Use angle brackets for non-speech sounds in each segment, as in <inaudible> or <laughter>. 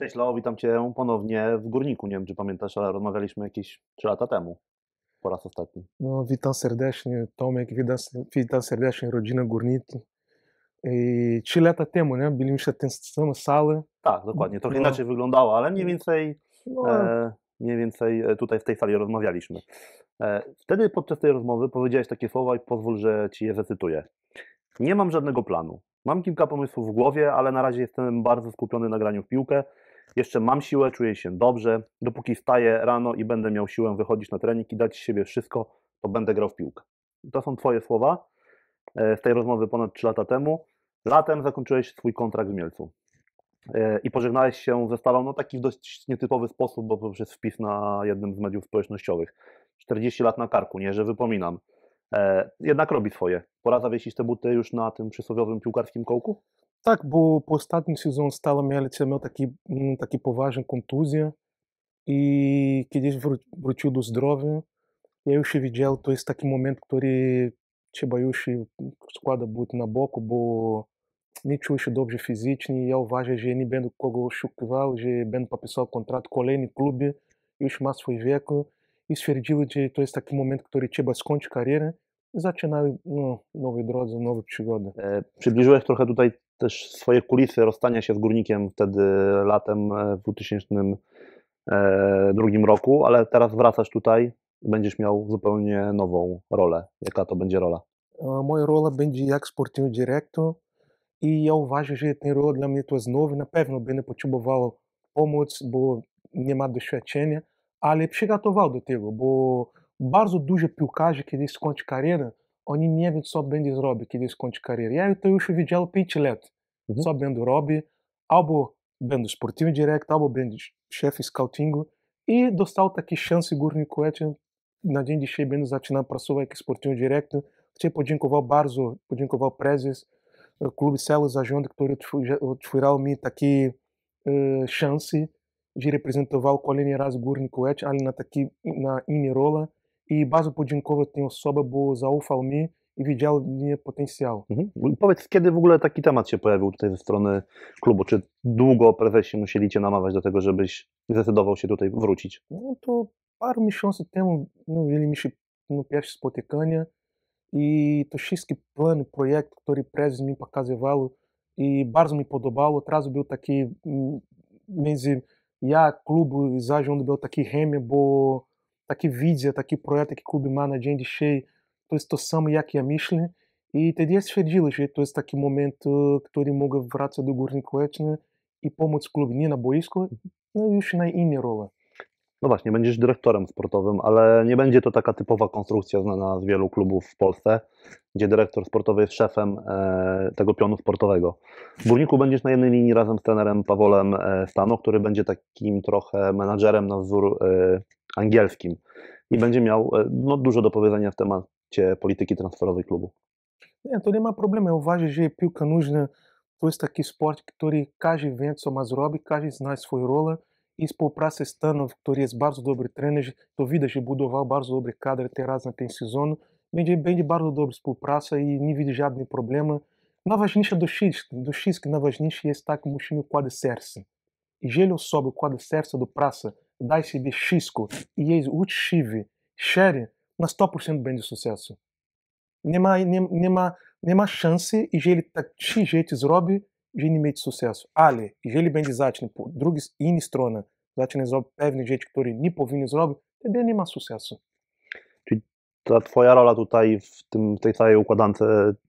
Cześć Leo, witam Cię ponownie w Górniku. Nie wiem, czy pamiętasz, ale rozmawialiśmy jakieś 3 lata temu. Po raz ostatni. No, witam serdecznie, Tomek, witam, witam serdecznie rodzina Górniki. I 3 lata temu, nie? Byliśmy w tej samej sali. Tak, dokładnie. Trochę No. inaczej wyglądało, ale mniej więcej, No, e, mniej więcej e, tutaj w tej sali rozmawialiśmy. E, wtedy podczas tej rozmowy powiedziałeś takie słowa i pozwól, że Ci je zacytuję. Nie mam żadnego planu. Mam kilka pomysłów w głowie, ale na razie jestem bardzo skupiony na graniu w piłkę. Jeszcze mam siłę, czuję się dobrze. Dopóki wstaję rano i będę miał siłę wychodzić na trening i dać z siebie wszystko, to będę grał w piłkę. To są Twoje słowa e, z tej rozmowy ponad 3 lata temu. Latem zakończyłeś swój kontrakt w Mielcu E, i pożegnałeś się ze Stalą no, taki w dość nietypowy sposób, bo poprzez wpis na jednym z mediów społecznościowych. 40 lat na karku, nie, że wypominam. E, jednak robi swoje. Pora zawiesić te buty już na tym przysłowiowym piłkarskim kołku? Tak, bo po ostatnim sezonie Stalo Mielec miał taki, taki poważny kontuzję i kiedyś wró- wrócił do zdrowia. Ja już widział, to jest taki moment, który trzeba już składa buty na boku, bo nie czuję się dobrze fizycznie. Ja uważam, że nie będę kogo oszukiwał, że będę podpisał kontrakt w kolejnym klubie, już ma swój wiek i stwierdziły, że to jest taki moment, który trzeba skończyć karierę i zaczynać no, nowe drodze, nowe przygody. E, Przybliżyłeś trochę tutaj też swoje kulisy rozstania się z górnikiem wtedy latem e, w 2002 e, roku, ale teraz wracasz tutaj i będziesz miał zupełnie nową rolę. Jaka to będzie rola? E, moja rola będzie jak sportowy dyrektor i ja uważam, że ten rola dla mnie to jest nowy. Na pewno będę potrzebował pomóc, bo nie ma doświadczenia, ale przygotował do tego, bo bardzo dużo piłkarzy, kiedy skończy karierę, oni nie wiedzą, co będzie zrobić, kiedy skończy karierę. Ja to już widziałem 5 lat, Mhm. co będę robić, albo będę sportywny dyrektor, albo będę szefem scoutingu i dostał takie szanse Górniku Łęczyn. Na dzień dzisiaj będę zaczynał pracować jako sportywny dyrektor. Chcę podziękować bardzo, podziękował prezes e, klubu Celo Zarząd, który otworzy- otwierał mi takie e, szanse, że reprezentował kolejny raz Górnik Łęczyn, ale na taki, na innej roli i bardzo podziękował tej osobie, bo zaufał mi i widział mnie potencjał. Mhm. Powiedz, kiedy w ogóle taki temat się pojawił tutaj ze strony klubu? Czy długo prezesi musieli cię namawiać do tego, żebyś zdecydował się tutaj wrócić? No to parę miesięcy temu no, mieliśmy no, pierwsze spotykanie i to wszystkie plany, projekt, który prezes mi pokazywał i bardzo mi podobał. Od razu był taki między ja, klubu i zarząd był taki chemia, bo takie wizje, taki projekt, jaki klub ma na dzień dzisiejszy, to jest to samo, jak ja myślę. I wtedy ja stwierdziłem, że to jest taki moment, e, który mogę wracać do Górnik Leczny i pomóc klubowi nie na boisku, no już na inne role. No właśnie, będziesz dyrektorem sportowym, ale nie będzie to taka typowa konstrukcja znana z wielu klubów w Polsce, gdzie dyrektor sportowy jest szefem e, tego pionu sportowego. W Górniku będziesz na jednej linii razem z trenerem Pawolem e, Stano, który będzie takim trochę menadżerem na wzór angielskim i będzie miał no, dużo do powiedzenia w temacie polityki transferowej klubu. Nie, to nie ma problemu. Ja uważam, że piłka nożna to jest taki sport, który każdy wie, co ma zrobić, każdy zna swoją rolę i współpraca Stanów, który jest bardzo dobry trener, to widać, że budował bardzo dobry kadr teraz na ten sezon. Będzie, będzie bardzo dobra współpraca i nie widzę żadnych problemów. Najważniejsze do wszystkich, do wszystkich najważniejsze jest tak, musimy serce. Jeżeli osoba układa serce do daj sobie wszystko i jest uczciwy, szczery, na 100% będzie sukcesu. Nie ma, nie, nie ma, nie ma szansy, jeżeli tak trzy rzeczy zrobi, że nie mieć sukcesu. Ale jeżeli będzie zacznie po drugiej innej stronie, zacznie zrobić pewne rzeczy, które nie powinien zrobić, wtedy nie ma. Ta twoja rola tutaj w tym, tej całej układance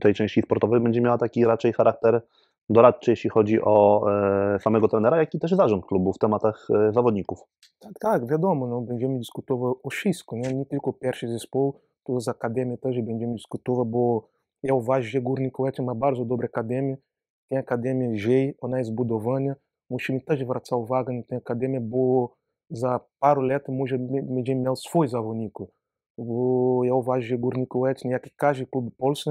tej części sportowej będzie miała taki raczej charakter doradczy, jeśli chodzi o e, samego trenera, jak i też zarząd klubu w tematach e, zawodników. Tak, tak, wiadomo, no, będziemy dyskutować o wszystko, nie, nie tylko pierwszy zespół, to z akademią też będziemy dyskutować, bo ja uważam, że Górnik Łęczyn ma bardzo dobrą akademię, tem akademię J, ona jest budowana, musimy też zwracać uwagę na tę akademię, bo za paru lat może będziemy miał swój zawodników, bo ja uważam, że Górnik Łęczyn, jak i każdy klub polski,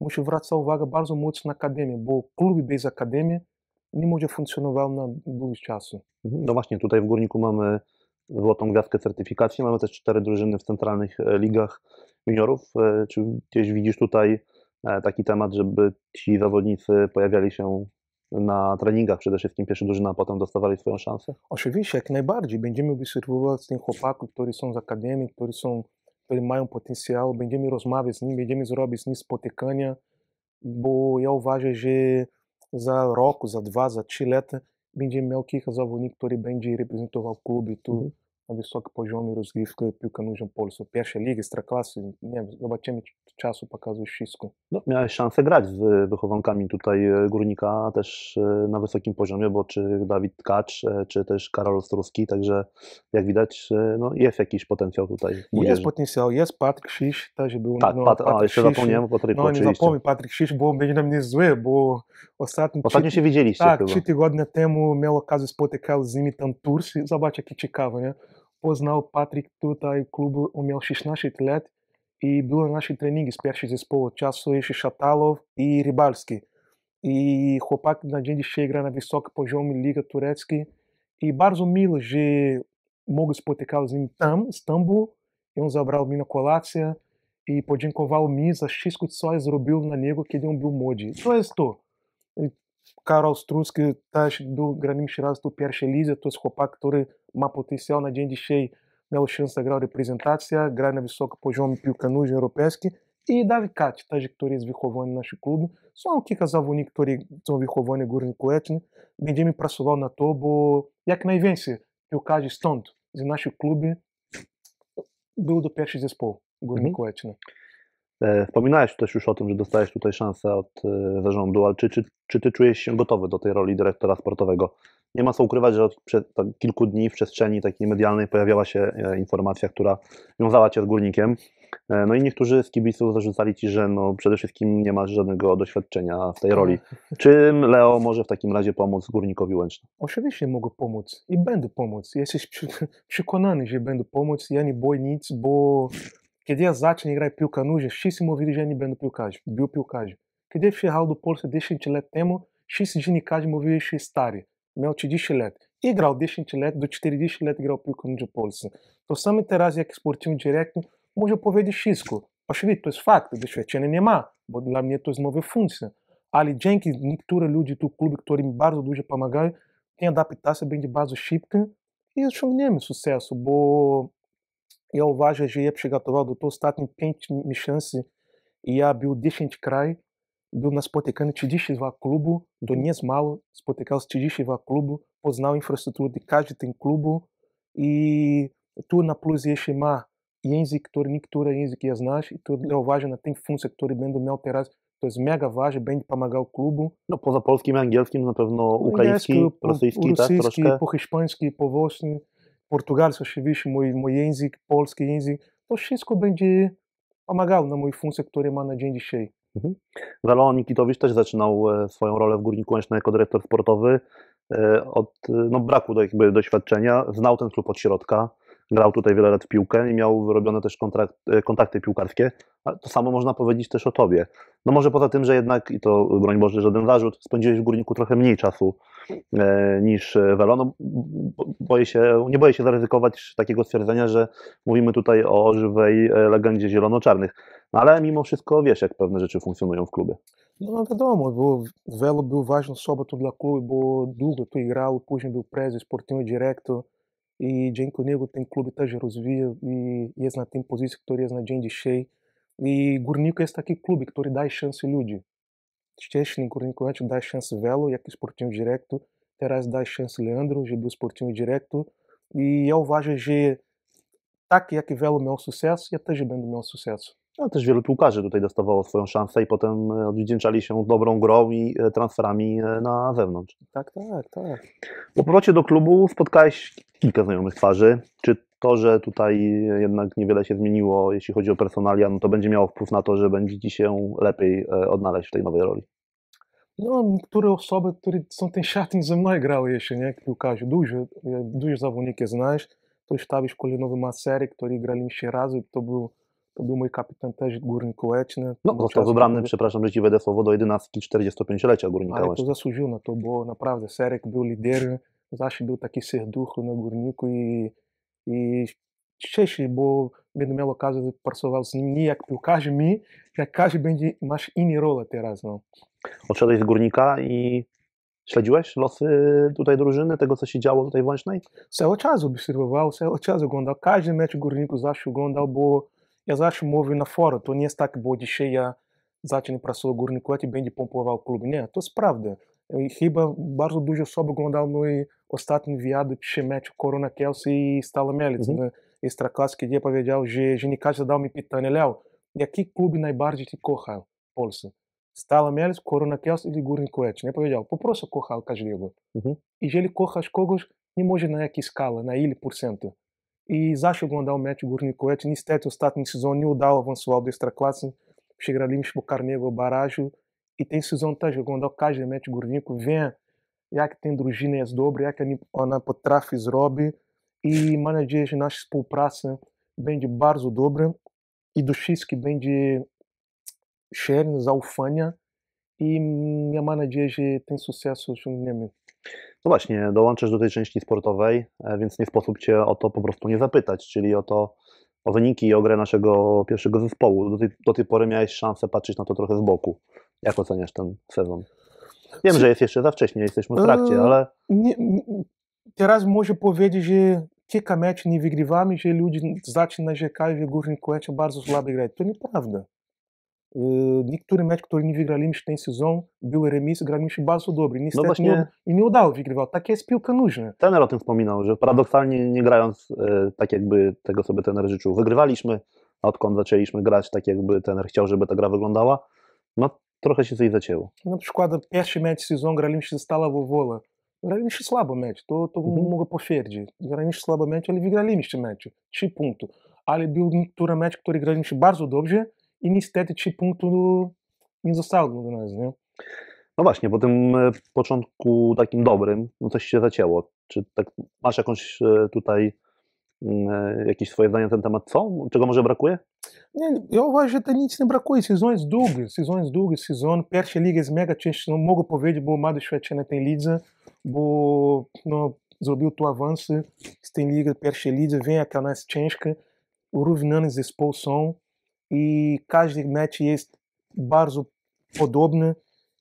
musi zwracać uwagę bardzo mocno na akademię, bo klub bez akademii nie może funkcjonował na długi czasu. Mhm. No właśnie, tutaj w Górniku mamy złotą gwiazdkę certyfikacji, mamy też cztery drużyny w centralnych e, ligach juniorów. E, Czy gdzieś widzisz tutaj e, taki temat, żeby ci zawodnicy pojawiali się na treningach przede wszystkim pierwsza drużyna, a potem dostawali swoją szansę? Oczywiście, jak najbardziej. Będziemy obserwować tych chłopaków, którzy są z akademii, którzy, są, którzy mają potencjał, będziemy rozmawiać z nimi, będziemy zrobić z nimi spotykania, bo ja uważam, że za rok, za dwa, za trzy lata będziemy miał kilka zawodników, który będzie reprezentował klub tu Mhm. Na wysokim poziomie rozgrywki piłka nożna Polsce. Pierwsza liga, ekstraklasy, nie wiem, zobaczymy, czy czasu pokazuje wszystko. No, miałeś szansę grać z wychowankami tutaj Górnika też na wysokim poziomie, bo czy Dawid Tkacz, e, czy też Karol Ostruski, także jak widać no, jest jakiś potencjał tutaj Jest potencjał, jest Patryk Krzyż, też był Tak, no, Pat, a, jeszcze Krzyż, zapomniałem o Patryku, No nie zapomnij, Patryk Krzyż, bo będzie na mnie zły, bo ostatnio, Ostatnio się widzieliście tak, chyba. trzy tygodnie temu miał okazję spotykał z nimi tam Turs i zobacz, jakie ciekawe, nie? Poznał Patryk tutaj klubu, miał 16 lat i był na naszej treningi z pierwszego zespołu, czasu jeszcze Szatalow i Rybalski. I chłopak na dzień dzisiaj gra na wysokim poziomie Liga Tureckiej i bardzo miło, że mogę spotykać z nim tam, w Stambuł i on zabrał mnie na kolację i podziękował mi za wszystko, co zrobił na niego, kiedy on był młody. To jest to. Karol Struski też był graniczy raz tu pierwszej lidze, to jest chłopak, który ma potencjał na dzień dzisiaj, miał szansę grać reprezentacja, gra na wysokim poziomie piłka nożna europejskiej i Dawid Kać, też, który jest wychowany w naszym klubie. Są kilka zawodników, którzy są wychowani w Górniku Etny. Będziemy pracowali na to, bo jak najwięcej piłkarzy stąd, z naszego klubu, był do pierwszego zespołu Górniku Etny. E, Wspominałeś też już o tym, że dostałeś tutaj szansę od e, zarządu, ale czy, czy, czy ty czujesz się gotowy do tej roli dyrektora sportowego? Nie ma co ukrywać, że od tak, kilku dni w przestrzeni takiej medialnej pojawiała się e, informacja, która wiązała cię z górnikiem. E, No i niektórzy z kibiców zarzucali ci, że no przede wszystkim nie masz żadnego doświadczenia w tej roli. Czym Leo może w takim razie pomóc górnikowi Łęczna? Oczywiście mogę pomóc i będę pomóc. Jesteś <laughs> przekonany, że będę pomóc. Ja nie boję nic, bo kiedy ja zacznę grać piłkę nożna, wszyscy mówili, że ja nie będę piłkarzem. Był piłkarzem. Kiedy ja przyjechał do Polski 10 lat temu, wszyscy dziennikarze mówili, że jest stary. Miał 30 lat. I grał 10 lat, do 40 lat grał piłkę nożną w Polsce. To samo teraz, jak sportowny dyrektor, może powiedzieć wszystko. Oczywiście to jest fakt, doświadczenia nie ma, bo dla mnie to jest nowa funkcja. Ale dzięki niektórym ludziom tu w klubie, którzy mi bardzo dużo pomagają, tem adaptacja będzie bardzo szybka i osiągniemy sukcesu, bo ja uważam, że ja przygotował do tego ostatnie 5 miesięcy i ja był 10 krajów, był na spotykaniu 32 klubów, to nie jest mało, spotykał z 32 klubów, poznał infrastrukturę każdy ten klubu i tu na plus jeszcze ma język, który niektóre języki ja znasz i to ja uważam na tę funkcję, którą będę miał teraz, to jest mega ważne, będzie pomagał klubu. No poza polskim i angielskim na pewno ukraiński, po- rosyjski, tak rosyjski, troszkę. po hiszpański, po włoski, portugalski oczywiście, mój, mój język, polski język, to wszystko będzie pomagało na moją funkcję, którą mam na dzień dzisiaj. Zalon Nikitowicz też zaczynał e, swoją rolę w Górniku Łęczna jako dyrektor sportowy e, od e, no, braku do, jakby doświadczenia. Znał ten klub od środka, grał tutaj wiele lat w piłkę i miał wyrobione też kontrakt, kontakty piłkarskie. Ale to samo można powiedzieć też o tobie. No może poza tym, że jednak, i to broń Boże żaden zarzut, spędziłeś w Górniku trochę mniej czasu niż e, Welo. No, bo- boję się, nie boję się zaryzykować takiego stwierdzenia, że mówimy tutaj o żywej e, legendzie zielono-czarnych. No ale mimo wszystko wiesz, jak pewne rzeczy funkcjonują w klubie. No wiadomo, bo Velo był ważną osobą dla klubu, bo długo tu grał, później był prezes, sportowy dyrektor i dzięki niego ten klub też rozwijał i jest na tym pozycji, który jest na dzień dzisiaj. I Górnik jest taki klub, który daje szansę ludzi. Wcześniej Górnik Łęczyn daje szansę Velo, jak sportowy dyrektor, teraz daje szansę Leandro, że był sportowy dyrektor i ja uważam, że tak jak Velo miał sukces, ja też będę miał sukces. No, też wielu piłkarzy tutaj dostawało swoją szansę i potem e, odwdzięczali się dobrą grą i e, transferami e, na zewnątrz. Tak, tak, tak. Po powrocie do klubu spotkałeś kilka znajomych twarzy. Czy to, że tutaj jednak niewiele się zmieniło, jeśli chodzi o personalia, no to będzie miało wpływ na to, że będzie ci się lepiej e, odnaleźć w tej nowej roli? No, niektóre osoby, które są ten szatyn ze mną grały jeszcze, nie? Jak piłkarze. Dużo, e, dużo zawodników znasz. To sztabie szkoleniowy Masery, który graliśmy razem. To był, to był mój kapitan też Górnik Łęczny. No, został wybrany, przepraszam, że ci wejdę słowo, do 11 45-lecia Górnika Ale to zasłużył na to, bo naprawdę Serek był liderem. Zawsze był taki serducho na Górniku i, i cieszę, bo będę miał okazję pracować z nim nie jak piłkarzem mi, jak każdy będzie, masz inną rolę teraz, no. Odszedłeś z Górnika i Śledziłeś losy tutaj drużyny, tego co się działo tutaj w Łęcznej? Cały czas obserwował, cały czas oglądał. Każdy mecz górników zawsze oglądał, bo ja zawsze mówię na forum, to nie jest tak, bo dzisiaj ja zacznę pracować w górniku, i będzie pompował klub. Nie, to jest prawda. I chyba bardzo dużo osób oglądał mój ostatni wywiad przy meczu Korona Kielce i Stala Mielec. Mhm. Mm -hmm. Ekstraklasie, gdzie powiedział, że dziennikarz zadał mi pytanie, Leo, jaki klub najbardziej ci kocha w Polsce? Stala Mielec, Korona Kielce или Górnik Łęczna? Ja powiedział, po prostu kochał każdego. Mhm. Jeżeli kochasz kogoś, nie może na jakiej skala, na ile procent. I zawsze oglądał mecz Górnik Łęczna. Niestety, ostatni sezon nie udało avançoval do Ekstraklasy. Przegraliśmy po karnego barażu. I ten sezon też oglądał każdy mecz Górniku. Wiem, jak ten drużyna jest dobra, jak ona potrafi zrobić. I mam nadzieję, że nasza współpraca będzie bardzo dobra i do wszystkich będzie sharing, zaufania i ja mam nadzieję, że ten sukces osiągniemy. No właśnie, dołączysz do tej części sportowej, e, więc nie sposób Cię o to po prostu nie zapytać, czyli o to, o wyniki i o grę naszego pierwszego zespołu. Do tej, do tej pory miałeś szansę patrzeć na to trochę z boku. Jak oceniasz ten sezon? Wiem, że jest jeszcze za wcześnie, jesteśmy w trakcie, ale... Nie, teraz może powiedzieć, że kilka meczów nie wygrywamy, że ludzie zaczną narzekać, że Górnik Łęczna bardzo słabo gra. To nieprawda. Niektóre mecze, które nie wygraliśmy ten sezon, były remisy, graliśmy bardzo dobrze. Niestety No właśnie- nie, i nie udało wygrywać. Tak jest piłka nóżna. Trener o tym wspominał, że paradoksalnie nie grając e, tak, jakby tego sobie trener życzył, wygrywaliśmy, a odkąd zaczęliśmy grać tak, jakby trener chciał, żeby ta gra wyglądała, no trochę się coś zacięło. Na przykład pierwszy mecz sezon graliśmy ze Stala Wowola. Graliśmy słabo mecz, to, to Mhm. mogę potwierdzić. Graliśmy słabo mecz, ale wygraliśmy mecz. Trzy punkty. Ale był niektóry mecz, który graliśmy bardzo dobrze i niestety trzy punkty nie zostało do nas, nie? No właśnie, po tym e, początku takim dobrym, no coś się zacięło. Czy tak, masz jakąś e, tutaj mm, e, jakieś swoje zdanie na ten temat, co? Czego może brakuje? Nie, ja uważam, że to nic nie brakuje. Sezon jest długi, sezon jest długi, sezon. Pierwsza liga jest mega ciężka, nie mogę powiedzieć, bo ma doświadczenie tej lidze, bo no, zrobił tu awansy z tej ligi, pierwszej lidze, jak ona jest ciężka, równane zespoły są i każdy mecz jest bardzo podobny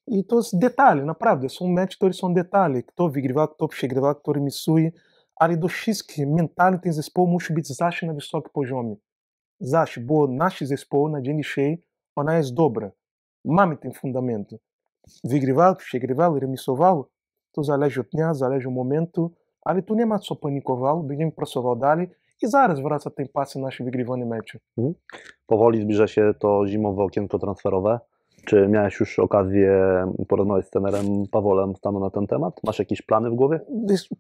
i to jest detalhe, naprawdę, są mecze, które są detalhe, kto wygrywa, kto przegrywa, kto remisuje, ale do wszystkich mentalnie ten zespół musi być zawsze na wysokim poziomie. Zawsze, bo nasz zespół na dzień dzisiaj, ona jest dobra. Mamy ten fundament. Wygrywał, przegrywał, remisował, to zależy od dnia, zależy od momentu, ale tu nie ma co panikował, będziemy pracował dalej i zaraz wraca ten pas na nasze wygrywane mecze. Powoli zbliża się to zimowe okienko transferowe. Czy miałeś już okazję porozmawiać z trenerem Pawolem Stanu na ten temat? Masz jakieś plany w głowie?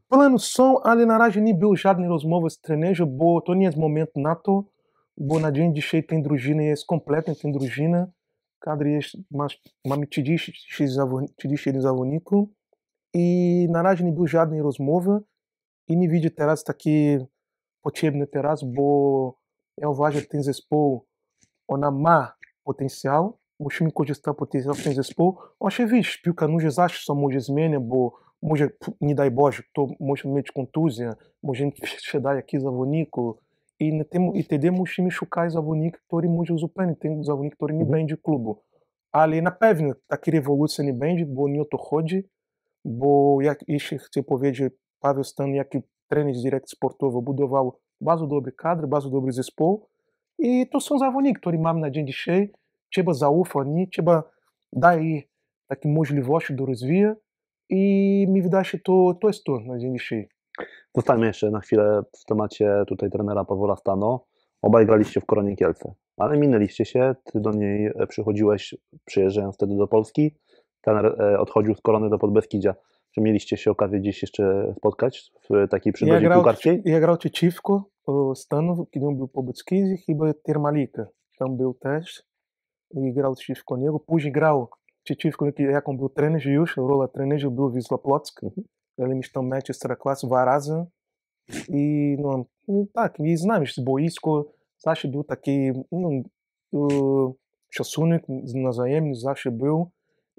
Plany są, ale na razie nie było żadnej rozmowy z trenerzem, bo to nie jest moment na to, bo na dzień dzisiaj ten drużyna jest kompletna, ten drużyna. Kadr jest, masz, mamy 36 zawodni- 31 zawodników i na razie nie było żadnej rozmowy i nie widzę teraz takie potrzebne teraz, bo ja uważam, że ten zespół, ona ma potencjał, musimy korzystać z potencjału ten zespół. Oczywiście, piłka nożna zawsze się może zmieniać, bo może, nie daj Boże, kto może mieć kontuzję, może sprzedać jakiś zawodniku i, na tym, i wtedy musimy szukać zawodnika, który może uzupełnić ten zawodnik, który nie Mhm. będzie klubu. Ale na pewno takiej rewolucji nie będzie, bo nie o to chodzi, bo jak jeszcze chcę powiedzieć, Paweł Stan, jaki trener z dyrekcji sportowy budował bardzo dobry kadr, bardzo dobry zespół i to są zawodniki, które mam na dzień dzisiaj, trzeba zaufać, nie? trzeba dać im takie możliwości do rozwoju i mi wydaje się, to, to jest to na dzień dzisiaj. Zostańmy jeszcze na chwilę w temacie tutaj trenera Pawła Stano. Obaj graliście w Koronie Kielce, ale minęliście się. Ty do niej przychodziłeś, przyjeżdżając wtedy do Polski. Trener e, odchodził z Korony do Podbeskidzia mieliście się okazję gdzieś jeszcze spotkać w takiej przygodzie ja grał, piłkarskiej? Ja grał przeciwko e, Stanów, kiedy on był po Beckizji, chyba Termalika tam był też i grał przeciwko niego. Później grał przeciwko niego, jak on był trener już, rola trenerza był Wisła Płock. Mhm. Ele mi tam mecze Ekstraklasy dwa razy i no, no tak, i znam się z boisko, zawsze był taki no, e, szacunek nawzajem, zawsze był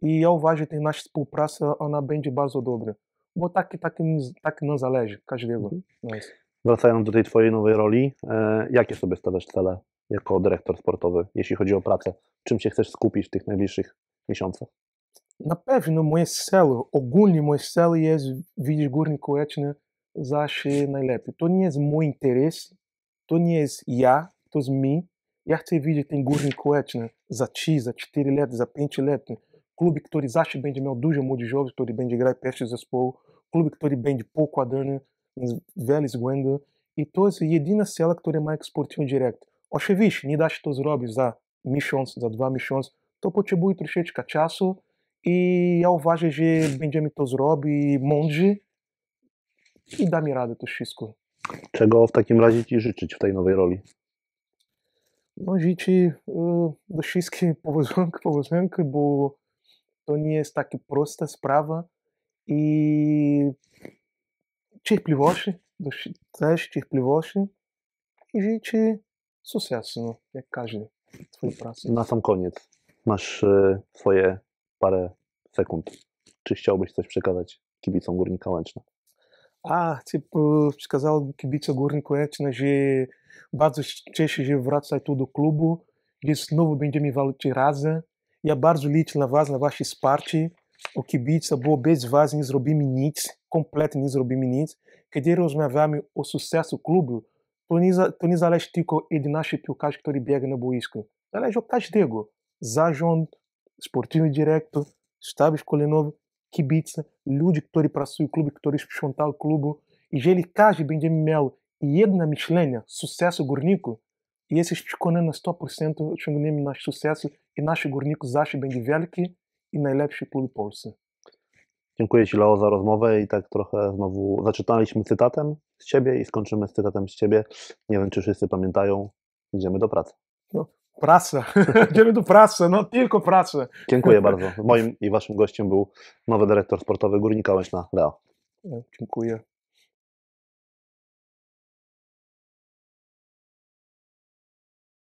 i ja uważam, że nasza współpraca, ona będzie bardzo dobra. Bo tak, tak, tak nam zależy, każdego. Mhm. Wracając do tej twojej nowej roli, e, jakie sobie stawiasz cele jako dyrektor sportowy, jeśli chodzi o pracę? Czym się chcesz skupić w tych najbliższych miesiącach? Na pewno moje cel, ogólnie moje cel jest widzieć Górnik Łęczna zawsze najlepiej. To nie jest mój interes, to nie jest ja, to jest mi. Ja chcę widzieć ten Górnik Łęczna za 3, za 4 lat, za 5 lat. Klub, który zawsze będzie miał dużo młodzieżowych, który będzie grać pierwszy zespół. Klub, który będzie pokładany z wiele względów. I to jest jedyna cela, która ma eksportację direct. Oczywiście, nie da się to zrobić za miesiąc, za dwa miesiące. To potrzebuje troszeczkę czasu i ja uważam, że będziemy to zrobić mądrze i damy radę to wszystko. Czego w takim razie Ci życzyć w tej nowej roli? No życzę y, do wszystkich <laughs> powodzonka, powodzonka, bo to nie jest taka prosta sprawa i cierpliwości, też cierpliwości i życzę sukcesu, no, jak każdy w twojej pracy. Na sam koniec masz swoje parę sekund. Czy chciałbyś coś przekazać kibicom Górnika Łęczna? A, tipo, przekazał kibica Górnik Łęczna, że bardzo cieszę się wracać tu do klubu, że znowu będziemy walczyć razem. Ja bardzo liczę na was, na wasze wsparcie. O kibica, bo bez was nie zrobimy nic, kompletnie nie zrobimy nic. Kiedy rozmawiamy o sucesso klubu, to nie, to nie zależy tylko od naszych piłkarzy, którzy biegną na boisku. Zależy od każdego. Zarząd, sportywny dyrektor, sztab szkoleniowy, kibice, ludzie, którzy pracują w klubie, którzy sprzątają klubu. Jeżeli każdy będzie miał jesteś przekonany na 100% osiągniemy nasz sukces i nasz górnik zawsze będzie wielki i najlepszy klub w Polsce. Dziękuję Ci, Leo, za rozmowę i tak trochę znowu zaczynaliśmy cytatem z Ciebie i skończymy z cytatem z Ciebie. Nie wiem, czy wszyscy pamiętają. Idziemy do pracy. Praca, <laughs> idziemy do pracy, no tylko praca. Dziękuję bardzo. Moim i Waszym gościem był nowy dyrektor sportowy Górnika Łęczna, Leo. Dziękuję.